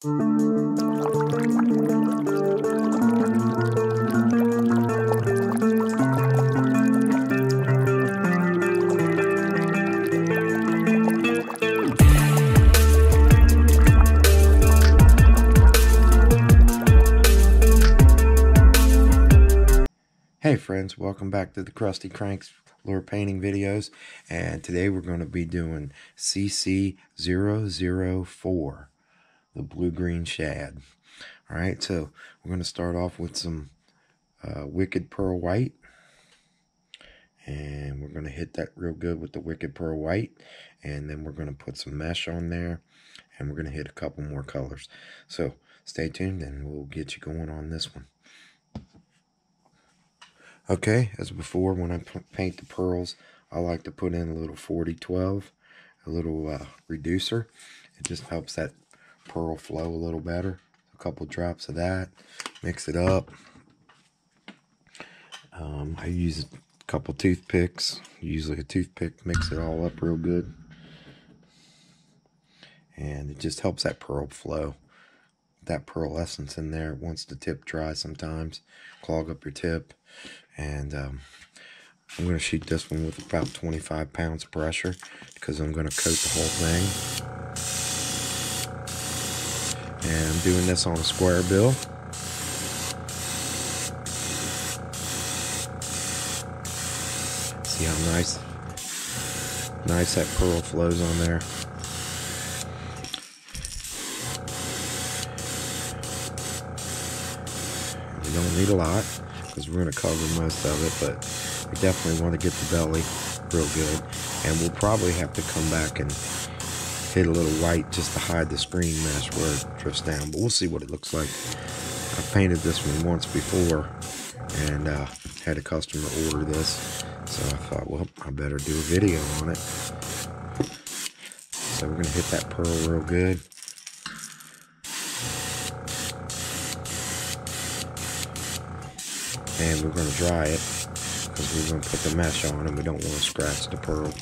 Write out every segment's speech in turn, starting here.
Hey friends, welcome back to the Crusty Cranks lure painting videos and today we're going to be doing CC004 the blue-green shad. Alright, so we're going to start off with some uh, Wicked Pearl White and we're going to hit that real good with the Wicked Pearl White and then we're going to put some mesh on there and we're going to hit a couple more colors. So stay tuned and we'll get you going on this one. Okay, as before, when I paint the pearls, I like to put in a little 40-12, a little uh, reducer. It just helps that pearl flow a little better. A couple drops of that, mix it up. Um, I use a couple toothpicks, usually a toothpick, mix it all up real good. And it just helps that pearl flow. That pearl essence in there, once the tip dries sometimes, clog up your tip and um, I'm going to shoot this one with about 25 pounds pressure because I'm going to coat the whole thing. And I'm doing this on a square bill. See how nice, nice that pearl flows on there. You don't need a lot because we're going to cover most of it, but we definitely want to get the belly real good. And we'll probably have to come back and hit a little white just to hide the screen mesh where it drifts down. But we'll see what it looks like. I painted this one once before and uh, had a customer order this. So I thought, well, I better do a video on it. So we're going to hit that pearl real good. and we're going to dry it because we're going to put the mesh on and we don't want to scratch the pearl.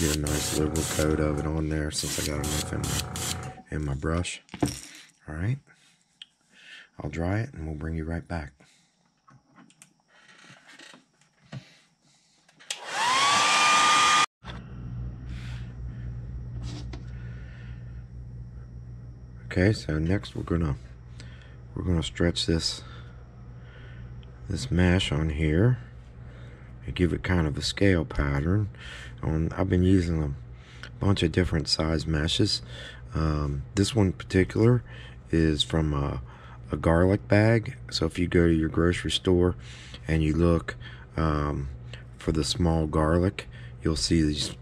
Get a nice liberal coat of it on there since I got enough in my, in my brush. Alright, I'll dry it and we'll bring you right back. Okay, so next we're gonna we're gonna stretch this this mesh on here and give it kind of a scale pattern. On I've been using a bunch of different size meshes. Um, this one in particular is from a, a, garlic bag. So if you go to your grocery store and you look um, for the small garlic, you'll see these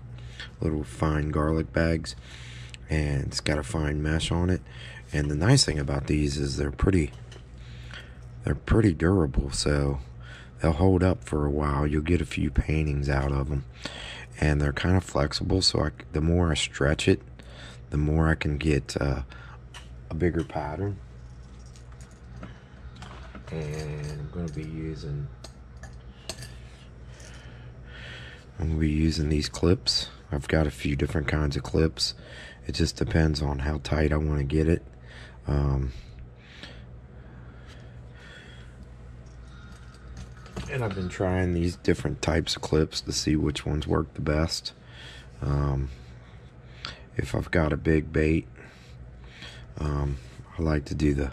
little fine garlic bags and it's got a fine mesh on it and the nice thing about these is they're pretty they're pretty durable so they'll hold up for a while you'll get a few paintings out of them and they're kind of flexible so I, the more I stretch it the more I can get uh, a bigger pattern. And I'm going to be using I'm going to be using these clips. I've got a few different kinds of clips. It just depends on how tight I want to get it. Um, and I've been trying these different types of clips to see which ones work the best. Um, if I've got a big bait, um, I like to do the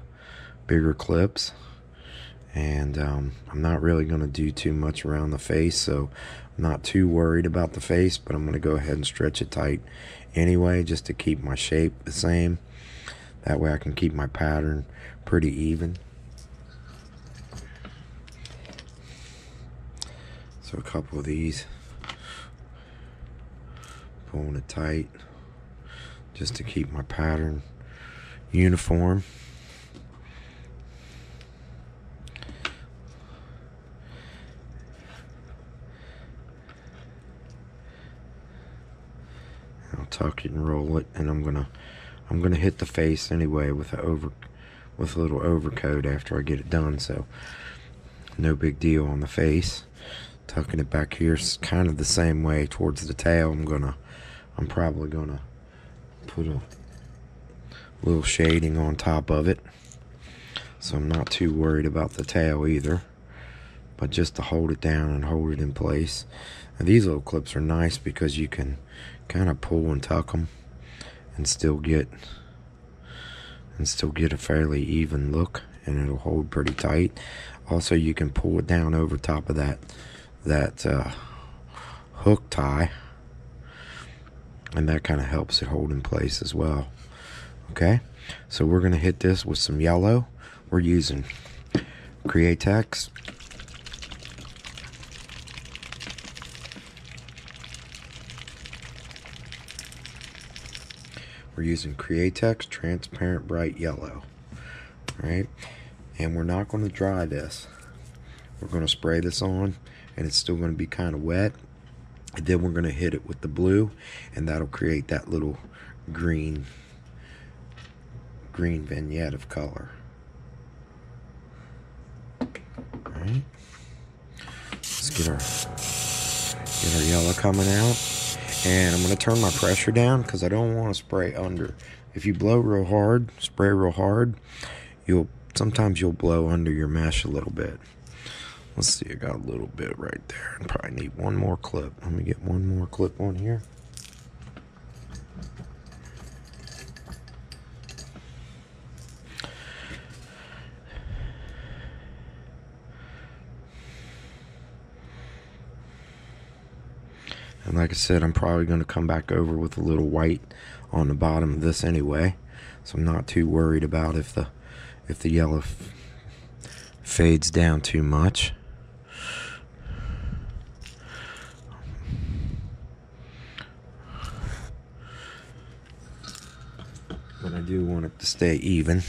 bigger clips. And um, I'm not really going to do too much around the face, so I'm not too worried about the face, but I'm going to go ahead and stretch it tight anyway just to keep my shape the same that way I can keep my pattern pretty even so a couple of these. Pulling it tight just to keep my pattern uniform. I'll tuck it and roll it and I'm gonna I'm gonna hit the face anyway with a over with a little overcoat after I get it done so no big deal on the face tucking it back here kind of the same way towards the tail. I'm gonna I'm probably gonna put a little shading on top of it. So I'm not too worried about the tail either but just to hold it down and hold it in place. And these little clips are nice because you can kind of pull and tuck them and still get and still get a fairly even look and it'll hold pretty tight. Also you can pull it down over top of that that uh, hook tie. And that kind of helps it hold in place as well. Okay? So we're gonna hit this with some yellow. We're using Createx. We're using Createx transparent bright yellow. Right? And we're not going to dry this. We're going to spray this on and it's still going to be kind of wet and then we're going to hit it with the blue and that'll create that little green green vignette of color. All right let's get our get our yellow coming out and I'm going to turn my pressure down because I don't want to spray under. If you blow real hard spray real hard you'll sometimes you'll blow under your mesh a little bit. Let's see, I got a little bit right there. I probably need one more clip. Let me get one more clip on here. And like I said, I'm probably going to come back over with a little white on the bottom of this anyway. So I'm not too worried about if the if the yellow fades down too much. But I do want it stay even.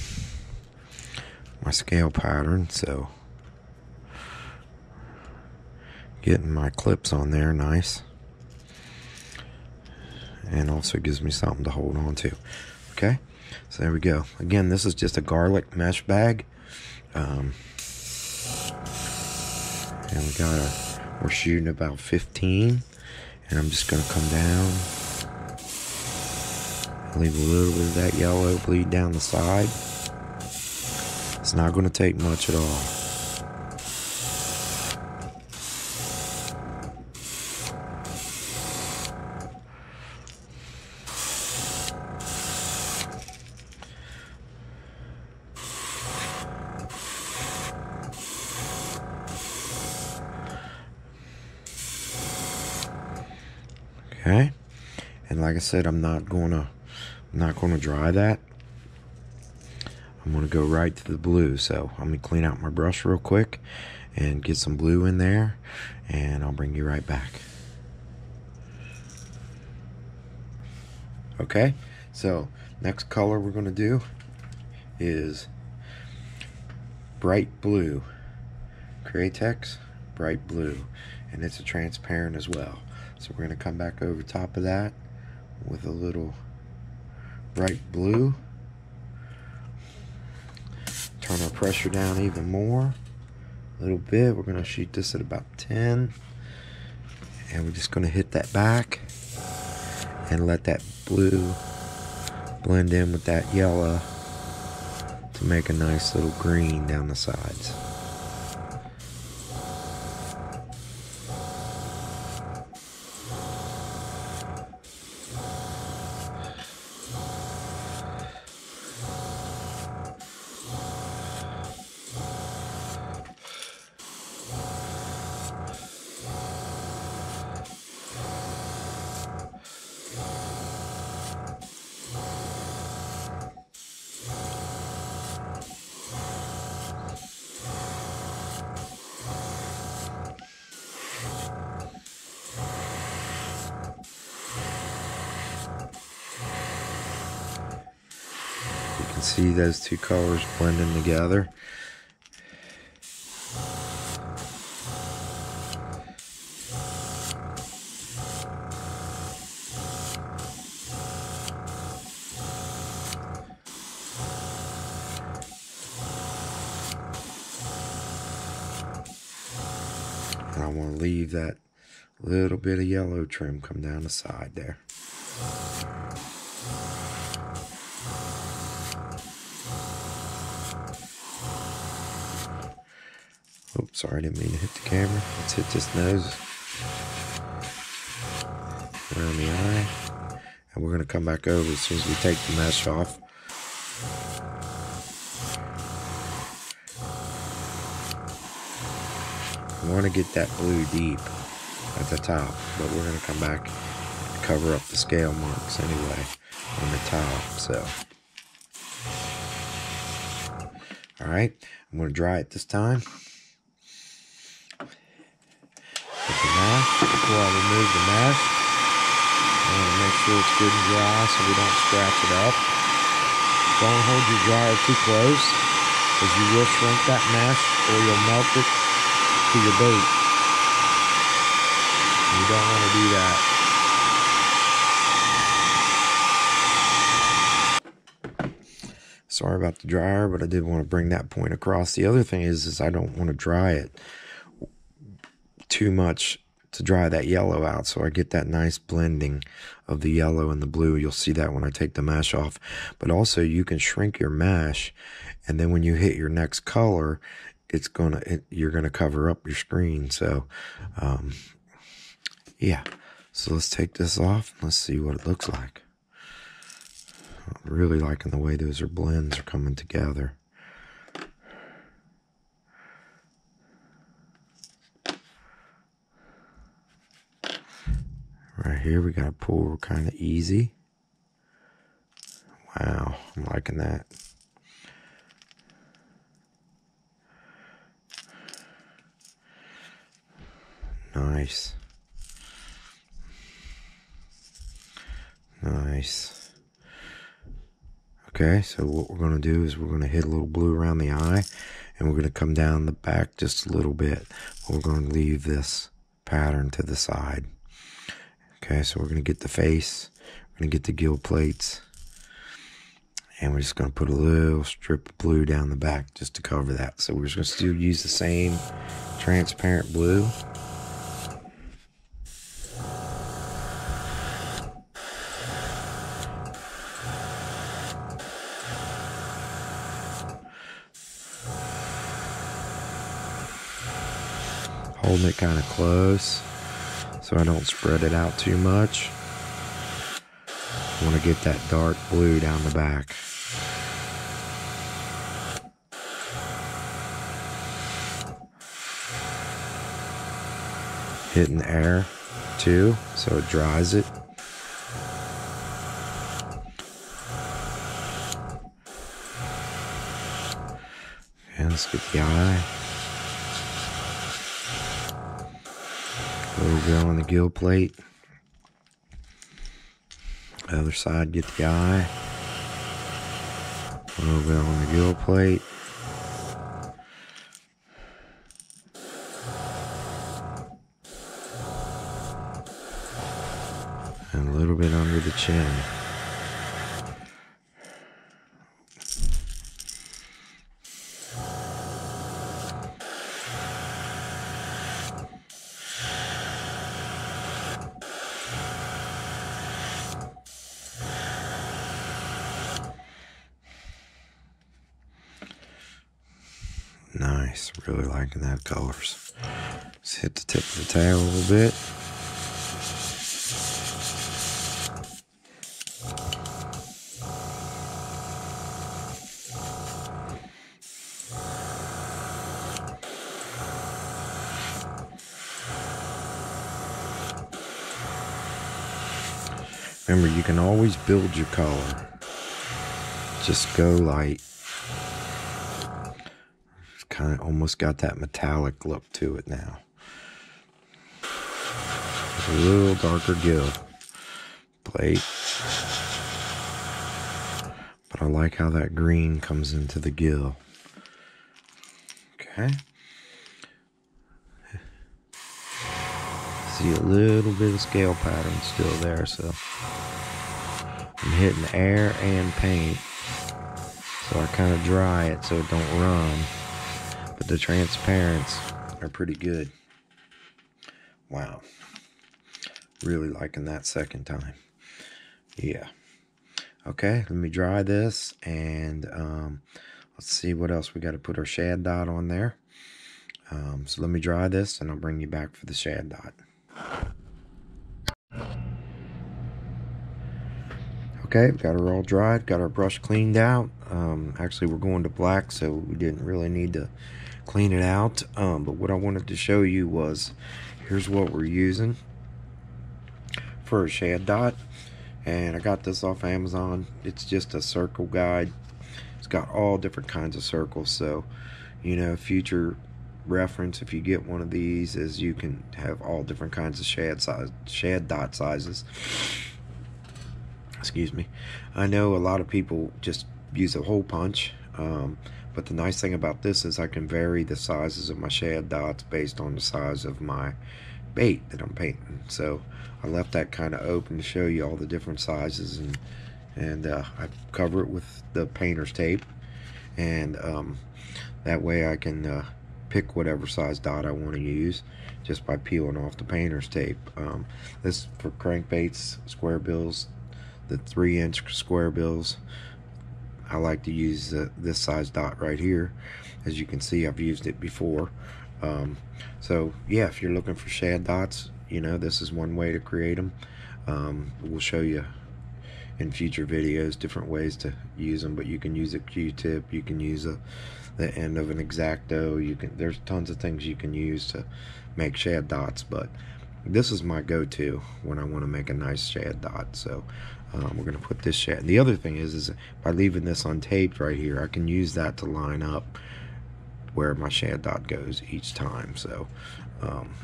My scale pattern, so getting my clips on there nice. And also gives me something to hold on to. Okay? So there we go. Again, this is just a garlic mesh bag. Um, and we got a, we're shooting about 15. And I'm just going to come down. Leave a little bit of that yellow bleed down the side. It's not going to take much at all. Okay. And like I said, I'm not gonna I'm not gonna dry that. I'm gonna go right to the blue. So let me clean out my brush real quick and get some blue in there and I'll bring you right back. Okay, so next color we're gonna do is bright blue. Createx bright blue and it's a transparent as well. So we're going to come back over top of that with a little bright blue. Turn our pressure down even more. A little bit. We're going to shoot this at about 10. And we're just going to hit that back and let that blue blend in with that yellow to make a nice little green down the sides. can see those two colors blending together. And I want to leave that little bit of yellow trim come down the side there. Oops, sorry, I didn't mean to hit the camera. Let's hit this nose around the eye. And we're going to come back over as soon as we take the mesh off. We want to get that blue deep at the top, but we're going to come back and cover up the scale marks anyway on the top, so. All right, I'm going to dry it this time. With the before I remove the mask, I want to make sure it's good and dry so we don't scratch it up. Don't hold your dryer too close, because you will shrink that mesh or you'll melt it to your bait. You don't want to do that. Sorry about the dryer, but I did want to bring that point across. The other thing is, is I don't want to dry it too much to dry that yellow out so I get that nice blending of the yellow and the blue. You'll see that when I take the mesh off. But also you can shrink your mesh and then when you hit your next color, it's gonna it, you're gonna cover up your screen. So um, yeah. So let's take this off let's see what it looks like. I'm really liking the way those are blends are coming together. Right here, we got a pull kind of easy. Wow, I'm liking that. Nice. Nice. Okay, so what we're going to do is we're going to hit a little blue around the eye and we're going to come down the back just a little bit. We're going to leave this pattern to the side. Okay, so we're going to get the face, we're going to get the gill plates, and we're just going to put a little strip of blue down the back just to cover that. So we're just going to still use the same transparent blue. Holding it kind of close so I don't spread it out too much. I want to get that dark blue down the back. Hitting the air too, so it dries it. And let's get the eye. Bit on the gill plate. Other side, get the eye. Bit on the gill plate. And a little bit under the chin. Nice. Really liking that colors. Let's hit the tip of the tail a bit. Remember, you can always build your color. Just go light kind of almost got that metallic look to it now. A little darker gill plate. But I like how that green comes into the gill. Okay. See a little bit of scale pattern still there, so I'm hitting air and paint. So I kind of dry it so it don't run but the transparents are pretty good. Wow. Really liking that second time. Yeah. Okay, let me dry this and um, let's see what else we got to put our shad dot on there. Um, so let me dry this and I'll bring you back for the shad dot. Okay, got her all dried, got our brush cleaned out. Um, actually, we're going to black, so we didn't really need to clean it out. Um, but what I wanted to show you was, here's what we're using for a shad dot. And I got this off Amazon. It's just a circle guide. It's got all different kinds of circles. So, you know, future reference if you get one of these is you can have all different kinds of shad size shad dot sizes excuse me. I know a lot of people just use a hole punch, um, but the nice thing about this is I can vary the sizes of my shad dots based on the size of my bait that I'm painting. So I left that kind of open to show you all the different sizes and and uh, I cover it with the painter's tape and um, that way I can uh, pick whatever size dot I want to use just by peeling off the painter's tape. Um, this for crankbaits, square bills, the three inch square bills I like to use this size dot right here as you can see I've used it before um, so yeah if you're looking for shad dots you know this is one way to create them um, we'll show you in future videos different ways to use them but you can use a q-tip you can use a the end of an X-Acto you can there's tons of things you can use to make shad dots but this is my go-to when I want to make a nice shad dot so um, we're going to put this shad the other thing is is by leaving this untaped right here I can use that to line up where my shad dot goes each time. So um,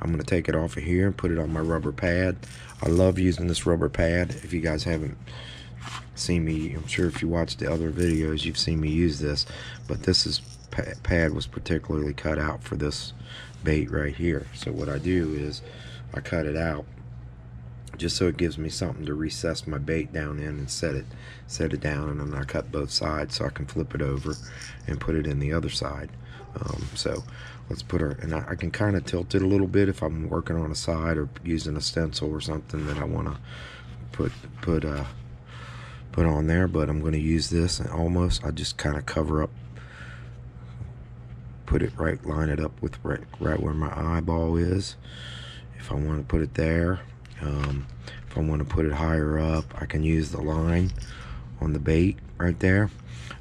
I'm going to take it off of here and put it on my rubber pad. I love using this rubber pad. If you guys haven't seen me I'm sure if you watched the other videos you've seen me use this. But this is pad was particularly cut out for this bait right here. So what I do is I cut it out just so it gives me something to recess my bait down in and set it set it down. And then I cut both sides so I can flip it over and put it in the other side um, so let's put her, and I, I can kind of tilt it a little bit if I'm working on a side or using a stencil or something that I want to put put uh put on there but I'm going to use this and almost I just kind of cover up put it right line it up with right, right where my eyeball is. If I want to put it there um, if I want to put it higher up I can use the line on the bait right there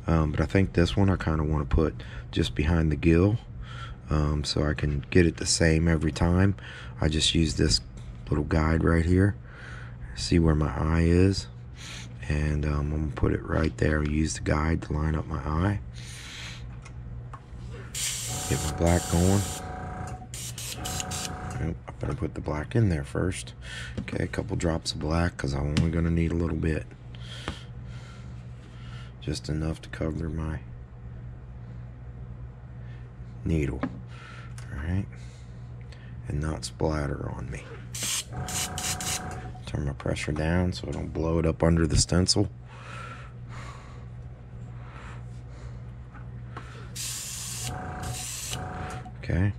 um, but I think this one I kind of want to put just behind the gill um, so I can get it the same every time I just use this little guide right here see where my eye is and um, I'm gonna put it right there use the guide to line up my eye get my black going I Better put the black in there first. Okay, a couple drops of black because I'm only going to need a little bit. Just enough to cover my needle. Alright. And not splatter on me. Turn my pressure down so I don't blow it up under the stencil. Okay.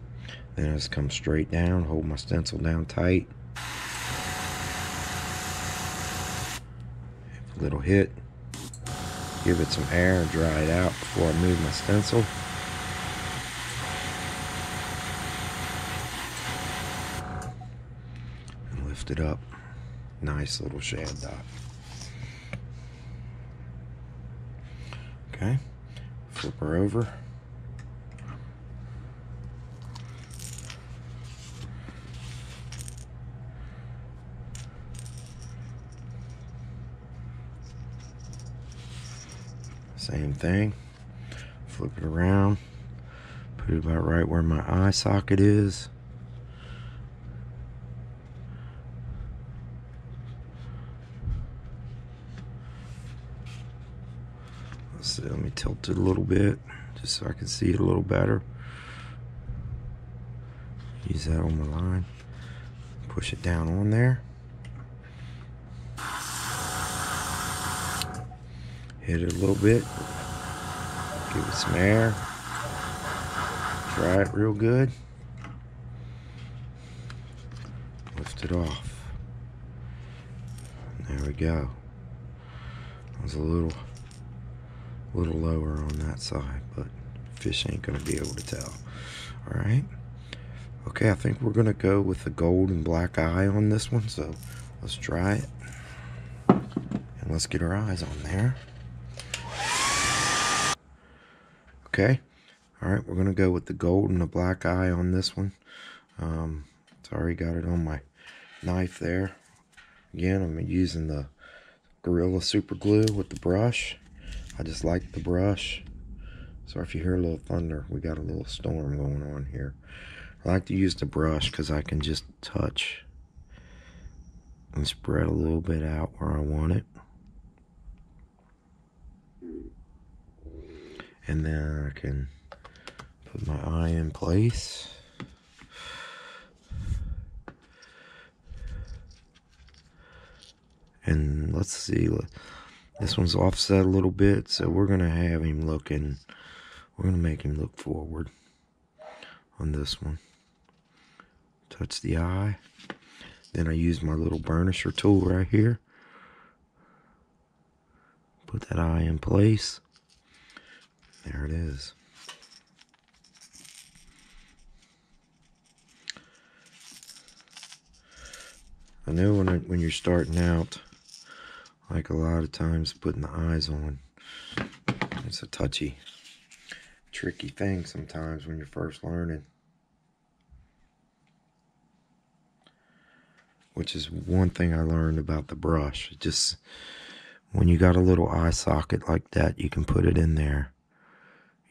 Then I just come straight down, hold my stencil down tight. Little hit. Give it some air and dry it out before I move my stencil. And lift it up. Nice little shad dot. Okay. Flip her over. Same thing. Flip it around. Put it about right where my eye socket is. Let's see, let me tilt it a little bit just so I can see it a little better. Use that on the line. Push it down on there. Hit it a little bit give it some air dry it real good lift it off. There we go. It was a little, little lower on that side, but fish ain't gonna be able to tell. All right. Okay, I think we're gonna go with the gold and black eye on this one. So let's try it. And let's get our eyes on there. Okay. All right, we're gonna go with the gold and the black eye on this one. Um, it's already got it on my knife there. Again, I'm using the Gorilla Super Glue with the brush. I just like the brush. So if you hear a little thunder, we got a little storm going on here. I like to use the brush because I can just touch and spread a little bit out where I want it. And then I can put my eye in place. And let's see, this one's offset a little bit, so we're going to have him looking, we're going to make him look forward on this one. Touch the eye. Then I use my little burnisher tool right here. Put that eye in place. There it is. I know when when you're starting out, like a lot of times putting the eyes on, it's a touchy, tricky thing sometimes when you're first learning. Which is one thing I learned about the brush. just when you got a little eye socket like that, you can put it in there.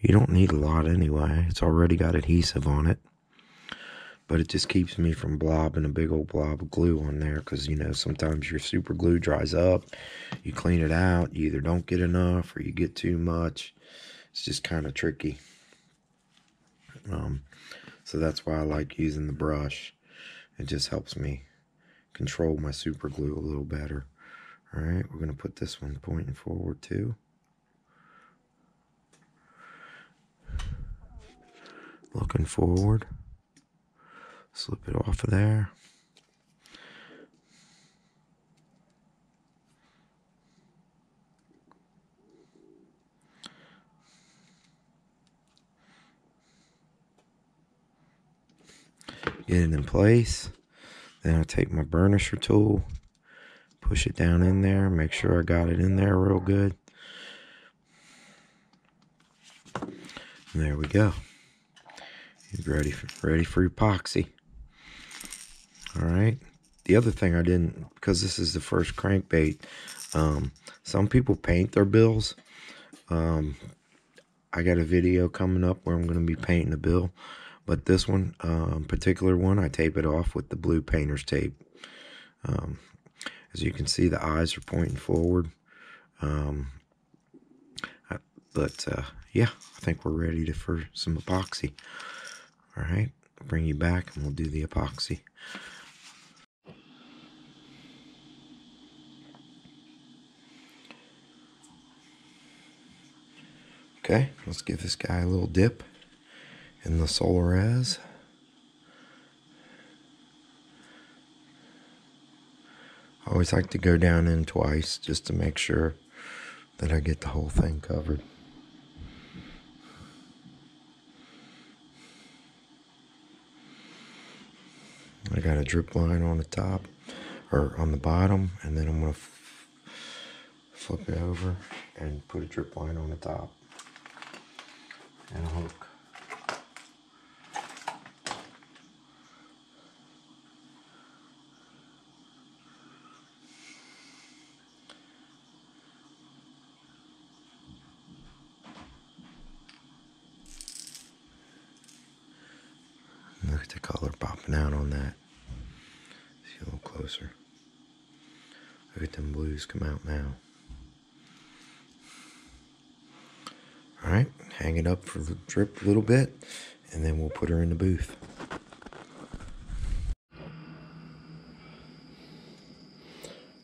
You don't need a lot anyway. It's already got adhesive on it. But it just keeps me from blobbing a big old blob of glue on there because you know sometimes your super glue dries up. You clean it out. You either don't get enough or you get too much. It's just kind of tricky. Um, so that's why I like using the brush. It just helps me control my super glue a little better. All right we're going to put this one pointing forward too looking forward Slip it off of there. Get it in place. Then I take my burnisher tool, push it down in there, make sure I got it in there real good. And there we go. He's ready for, ready for epoxy. All right. The other thing I didn't, because this is the first crankbait, um, some people paint their bills. Um, I got a video coming up where I'm going to be painting a bill. But this one, um, particular one, I tape it off with the blue painter's tape. Um, as you can see, the eyes are pointing forward. Um, but, uh, yeah, I think we're ready to, for some epoxy. All right, bring you back and we'll do the epoxy. Okay, let's give this guy a little dip in the Solarez. I always like to go down in twice just to make sure that I get the whole thing covered. I got a drip line on the top or on the bottom and then I'm going to flip it over and put a drip line on the top and a hook. Look at the color popping out on that. Closer. Look at them blues come out now. All right, hang it up for the drip a little bit, and then we'll put her in the booth.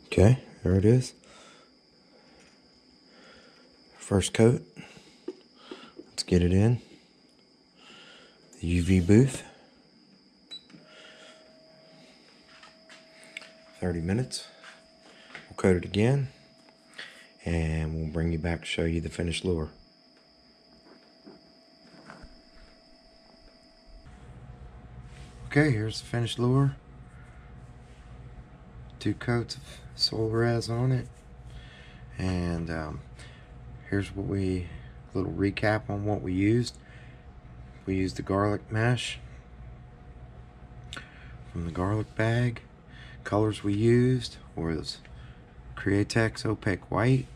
Okay, there it is. First coat. Let's get it in. The UV booth. 30 minutes. We'll coat it again and we'll bring you back to show you the finished lure. Okay, here's the finished lure. Two coats of Solarez on it. And um, here's what we, a little recap on what we used. We used the garlic mesh from the garlic bag. Colors we used was Createx Opaque White,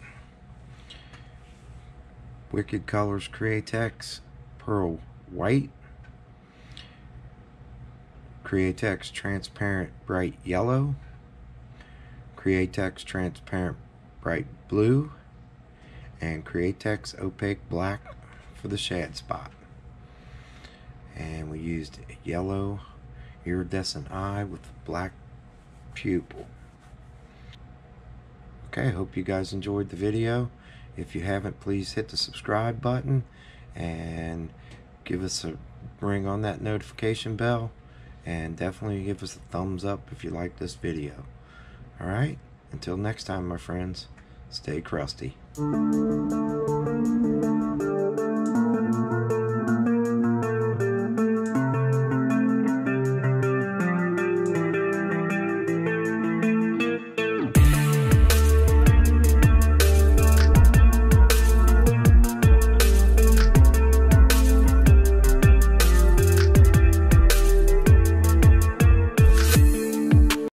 Wicked Colors Createx Pearl White, Createx Transparent Bright Yellow, Createx Transparent Bright Blue, and Createx Opaque Black for the shad spot. And we used yellow iridescent eye with black pupil. Okay, I hope you guys enjoyed the video. If you haven't, please hit the subscribe button and give us a ring on that notification bell and definitely give us a thumbs up if you like this video. Alright, until next time my friends, stay crusty.